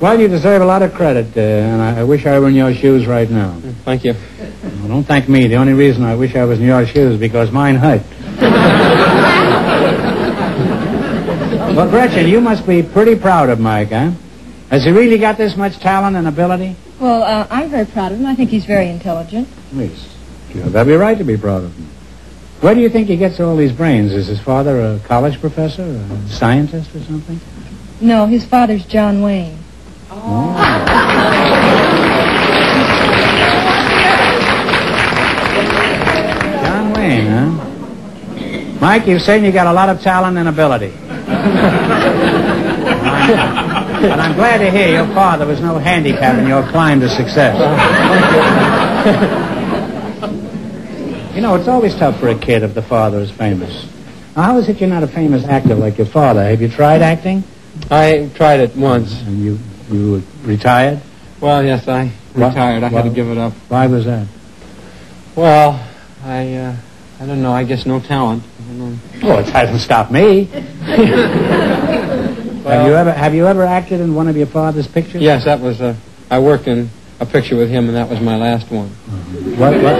Well, you deserve a lot of credit, uh, and I, I wish I were in your shoes right now. Thank you. Well, don't thank me. The only reason I wish I was in your shoes is because mine hurt. well, Gretchen, you must be pretty proud of Mike, huh? Has he really got this much talent and ability? Well, uh, I'm very proud of him. I think he's very intelligent. Yes. You have every right to be proud of him. Where do you think he gets all these brains? Is his father a college professor, a scientist, or something? No, his father's John Wayne. Oh. John Wayne, huh? Mike, you've said you got a lot of talent and ability. And I'm glad to hear your father was no handicap in your climb to success. you know, it's always tough for a kid if the father is famous. How is it you're not a famous actor like your father? Have you tried acting? I tried it once. And you you retired? Well, yes, I retired. I had to give it up. Why was that? Well, I, uh, I don't know. I guess no talent. Oh, it hasn't stopped me. have you ever have you ever acted in one of your father's pictures? Yes, that was. Uh, I worked in a picture with him, and that was my last one. What, what?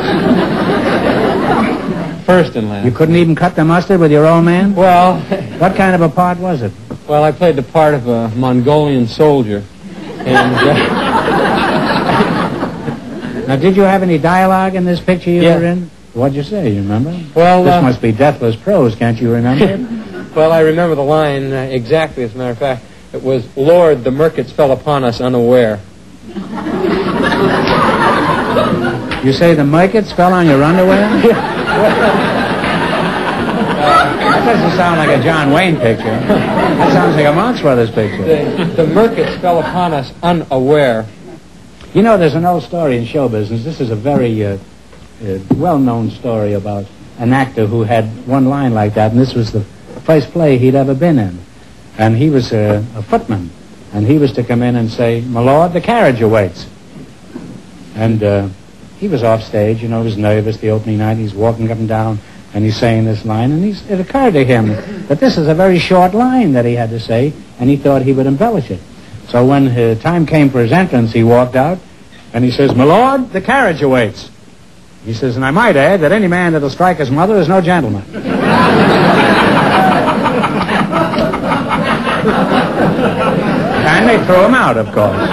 First and last. You couldn't even cut the mustard with your old man? Well, What kind of a part was it? Well, I played the part of a Mongolian soldier, and uh, Now, did you have any dialogue in this picture you Yeah. were in? What'd you say? You remember? well, This uh, must be deathless prose. Can't you remember well, I remember the line uh, exactly. As a matter of fact, it was, "Lord, the Merkits fell upon us unaware." You say the Merkits fell on your underwear? that doesn't sound like a John Wayne picture. That sounds like a Marx Brothers picture. The, the Merkits fell upon us unaware. You know, there's an old story in show business. This is a very uh, uh, well-known story about an actor who had one line like that, and this was the first play he'd ever been in. And he was a, a footman, and he was to come in and say, "My lord, the carriage awaits." And uh, he was off stage, you know, he was nervous the opening night. He's walking up and down, and he's saying this line, and he's, it occurred to him that this is a very short line that he had to say, and he thought he would embellish it. So when the time came for his entrance, he walked out, and he says, My lord, the carriage awaits. He says, and I might add that any man that'll strike his mother is no gentleman. and they threw him out, of course.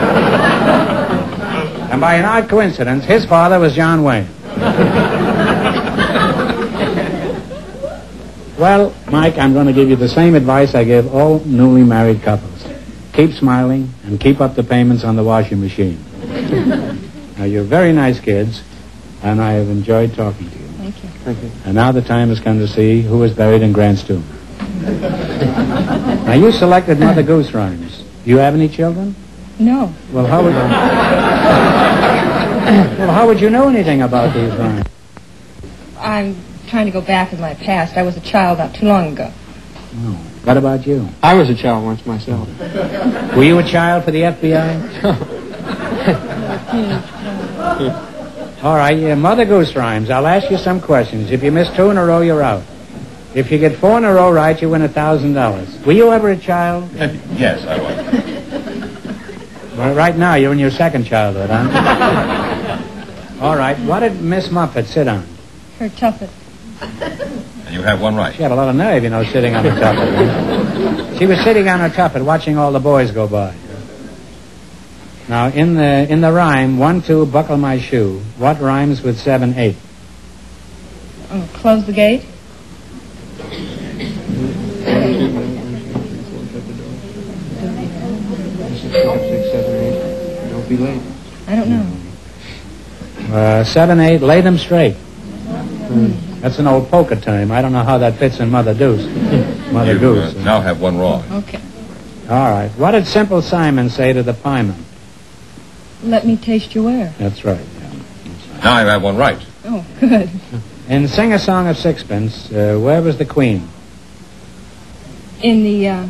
And by an odd coincidence, his father was John Wayne. well, Mike, I'm going to give you the same advice I give all newly married couples. Keep smiling and keep up the payments on the washing machine. now, you're very nice kids, and I have enjoyed talking to you. Thank you. Thank you. And now the time has come to see who is buried in Grant's tomb. now, you selected Mother Goose rhymes. Do you have any children? No. Well, how would well, how would you know anything about these rhymes? I'm trying to go back in my past. I was a child not too long ago. Oh. What about you? I was a child once myself. Were you a child for the FBI? All right, yeah, Mother Goose rhymes. I'll ask you some questions. If you miss two in a row, you're out. If you get four in a row right, you win a thousand dollars. Were you ever a child? Yes, I was. Well, right now, you're in your second childhood, huh? All right. What did Miss Muffet sit on? Her tuffet. And you have one right. She had a lot of nerve, you know, sitting on her tuffet. she was sitting on her tuffet, watching all the boys go by. Now, in the in the rhyme, one, two, buckle my shoe. What rhymes with seven, eight? Oh, close the gate. Don't be late. I don't know. Uh, seven, eight, lay them straight. That's an old poker term. I don't know how that fits in Mother Deuce. Mother You Goose. uh, now have one wrong. Okay. All right. What did Simple Simon say to the pieman? Let me taste your ware. That's right. Now you have one right. Oh, good. In Sing a Song of Sixpence, uh, where was the Queen? In the, uh...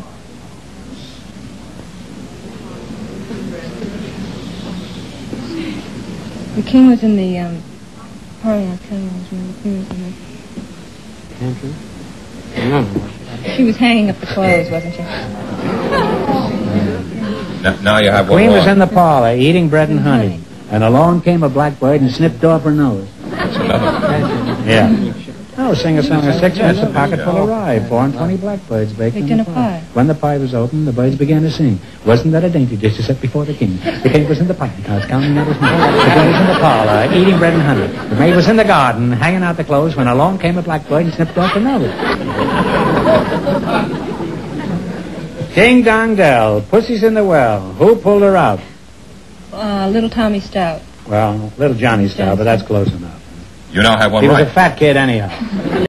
The king was in the, um... Parliament. I can't remember the queen in the- Pantry? I. She was hanging up the clothes, wasn't she? Now, now you have one Queen was in the parlor eating bread and honey. honey. And along came a blackbird and snipped off her nose. That's another. Yeah. Oh, sing a song of sixpence, a pocket full of rye, four and twenty blackbirds baked, Baked in a pie. When the pie was opened, the birds began to sing. Wasn't that a dainty dish to set before the king? The king was in the pine house, counting out his money. The queen was in the parlor, eating bread and honey. The maid was in the garden, hanging out the clothes, when along came a blackbird and snipped off her nose. Ding dong dell, pussy's in the well. Who pulled her out? Uh, little Tommy Stout. Well, little Johnny style, but that's close enough. You now have one He was a fat kid anyhow.